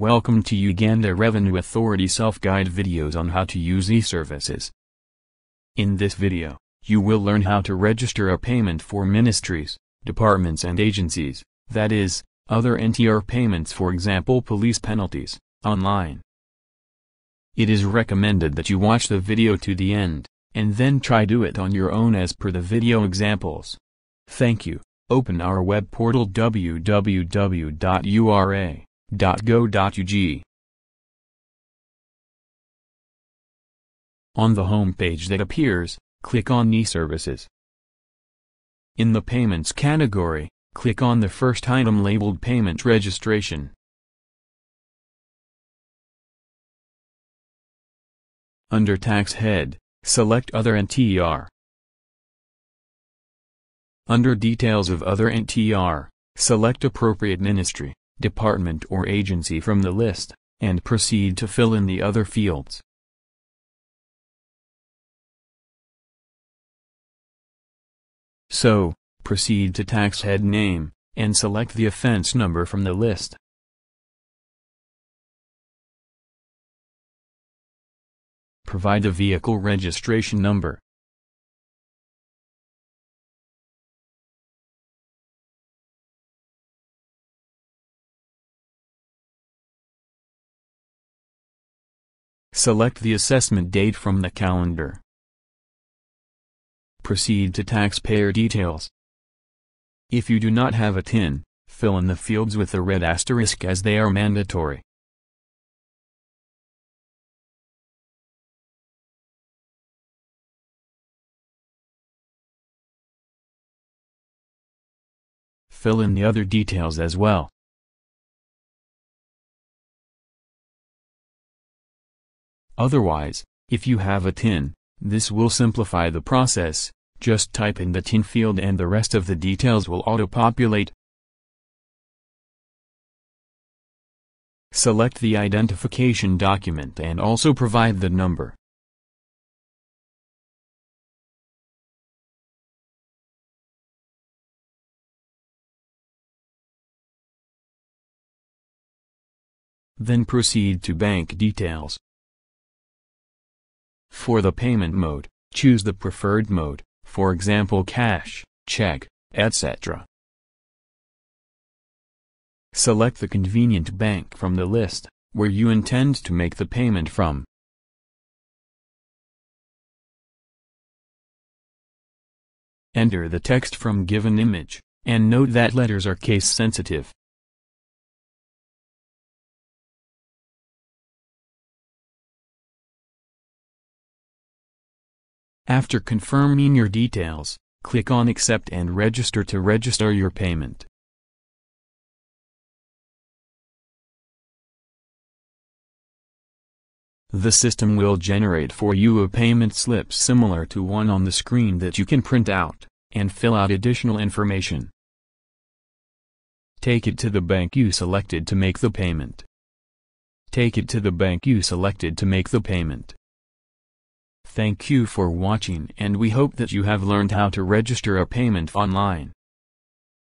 Welcome to Uganda Revenue Authority self-guide videos on how to use e-services. In this video, you will learn how to register a payment for ministries, departments and agencies, that is, other NTR payments for example police penalties, online. It is recommended that you watch the video to the end, and then try do it on your own as per the video examples. Thank you. Open our web portal www.ura www.go.ug. On the home page that appears, click on e-services. In the Payments category, click on the first item labeled Payment Registration. Under Tax Head, select Other NTR. Under Details of Other NTR, select appropriate ministry department or agency from the list, and proceed to fill in the other fields. So, proceed to tax head name, and select the offense number from the list. Provide the vehicle registration number. Select the assessment date from the calendar. Proceed to taxpayer details. If you do not have a TIN, fill in the fields with the red asterisk as they are mandatory. Fill in the other details as well. Otherwise, if you have a TIN, this will simplify the process, just type in the TIN field and the rest of the details will auto-populate. Select the identification document and also provide the number. Then proceed to bank details. For the payment mode, choose the preferred mode, for example cash, check, etc. Select the convenient bank from the list, where you intend to make the payment from. Enter the text from given image, and note that letters are case sensitive. After confirming your details, click on Accept and Register to register your payment. The system will generate for you a payment slip similar to one on the screen that you can print out, and fill out additional information. Take it to the bank you selected to make the payment. Take it to the bank you selected to make the payment. Thank you for watching and we hope that you have learned how to register a payment online.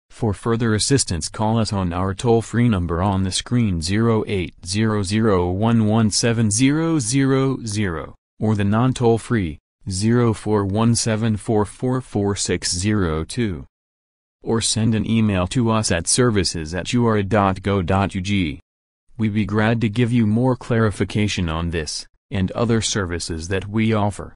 For further assistance call us on our toll-free number on the screen 0800117000 or the non-toll-free 0417444602 or send an email to us at services at ura.go.ug. We'd be glad to give you more clarification on this and other services that we offer.